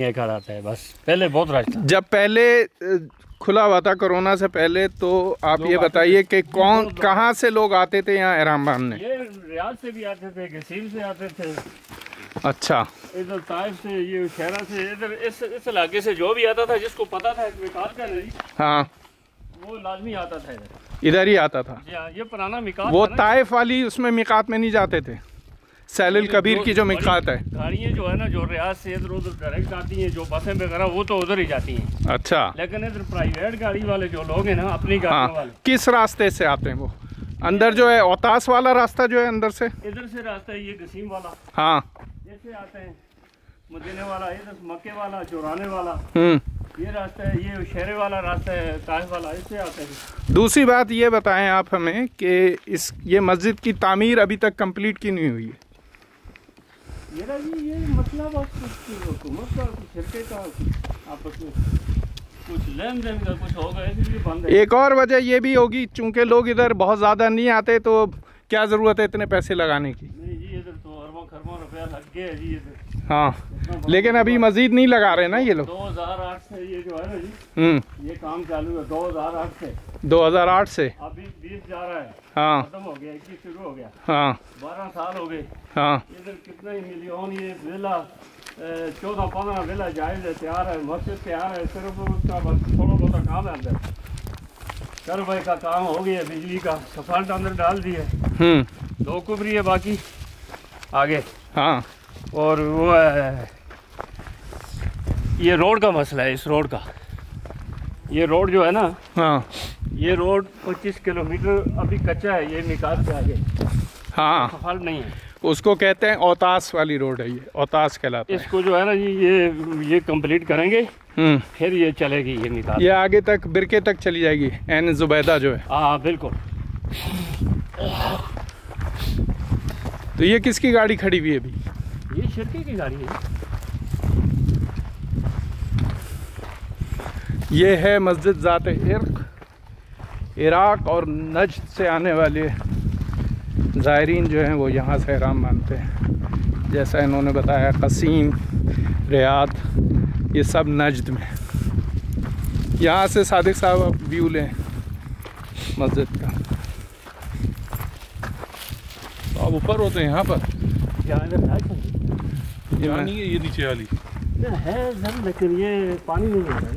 ये घर आता है बस। पहले बहुत रश था। जब पहले खुला हुआ था कोरोना से पहले तो आप ये बताइए कि कौन कहाँ से लोग आते थे यहाँ एहराम बांधने ये रियाज से भी आते थे गसीम से आते थे। अच्छा। इधर ताइफ से ये शहरा से इधर इस इस इलाके से जो भी आता था जिसको पता था मिकात का नहीं हाँ। वो लाजमी आता था इधर। इधर ही आता था। हाँ ये पुराना मिकात वो ताइफ वाली उसमें मिकात में नहीं जाते थे। सैलिल कबीर की जो मिकात है। गाड़ियाँ जो है ना जो रियाज से इधर उधर डायरेक्ट आती हैं जो बसें वगैरह वो तो उधर ही जाती हैं। अच्छा। लेकिन इधर प्राइवेट गाड़ी वाले जो लोग हैं ना अपनी गाड़ियों हाँ। वाले। किस रास्ते से आते हैं वो? अंदर जो है औतास वाला रास्ता जो है अंदर से? इधर से रास्ता है ये गसीम वाला। हाँ। जैसे आते हैं मदीने वाला इधर मक्के वाला चौराने वाला। हम्म। ये रास्ता है ये शेरे वाला रास्ता है ताइफ वाला इससे आते हैं। दूसरी बात ये बताएँ आप हमें कि इस ये मस्जिद की तामीर अभी तक कंप्लीट की नहीं हुई है। मेरा जी ये मतलब आप कुछ हुकूमत का फिरके का आपस में कुछ लेन देन का कुछ होगा इसलिए बंद है। एक और वजह ये भी होगी चूँकि लोग इधर बहुत ज़्यादा नहीं आते तो क्या ज़रूरत है इतने पैसे लगाने की? नहीं जी इधर तो अरबों खरबों रुपया लग गया जी इधर। हाँ। लेकिन अभी मजीद नहीं लगा रहे ना ये लोग। 2008 से ये जो है ना जी हम्म। ये काम चालू है 2008 से। 2008 से। अभी 20 जा रहा है। हाँ। खत्म हो गया इक्कीस शुरू हो गया। हाँ। 12 साल हो गए। हाँ। इधर कितने ही मिलियन ये विला चौदह पंद्रह विला जायज़ है तैयार है मस्जिद तैयार है सिर्फ़ उसका बस थोड़ा बहुत काम है अंदर। करवाई का काम हो गया बिजली का सफाल्ट अंदर डाल दी है हम्म। दो कुबरी है बाकी आगे। हाँ। और वो है। ये रोड का मसला है इस रोड का। ये रोड जो है ना हाँ। ये रोड 25 किलोमीटर अभी कच्चा है ये निकाल से आगे। हाँ। सफाल्ट नहीं है। उसको कहते हैं औतास वाली रोड है ये औतास कहलाता है। इसको जो है ना जी ये ये कंप्लीट करेंगे हम्म। फिर ये चलेगी ये निकाल। ये आगे तक बिरके तक चली जाएगी एन जुबैदा जो है हाँ बिल्कुल। तो ये किसकी गाड़ी खड़ी हुई है अभी? ये शिरके की गाड़ी है। ये है मस्जिद ज़ात इर्क इराक और नजद से आने वाले ज़ायरीन जो हैं वो यहाँ से हराम मानते हैं। जैसा इन्होंने बताया कसीम रियाद ये सब नजद में। यहाँ से सादिक साहब आप व्यू लें मस्जिद का। तो आप ऊपर होते हैं यहाँ पर? क्या है कुछ? ये नहीं है ये नीचे वाली है सर लेकिन ये पानी नहीं है इधर।